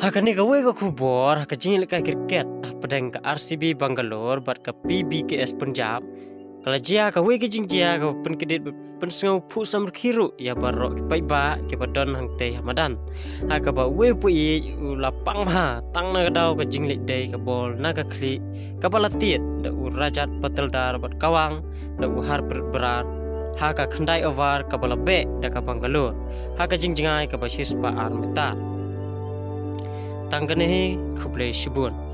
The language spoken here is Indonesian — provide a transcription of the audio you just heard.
Hakani gawe ka khubor hakajing ka cricket. Pedang ka RCB Bangalore bat ka PBKS Punjab. Kala jia ka we kijing jia ka pen kedit pen sengau pu sam khiru ya barro ki pai ba ki badon hang te hamadan ha ka ba we pu lapang ma tang na dau ka jing le dei ka bol na ka khli ka bala tiet da rajat patel dar bat kawang da u har beran ha ka khandai over ka bala be da ka Bangalore. Ha ka jing jingai ka ba shispa ar tangane he khuple shibun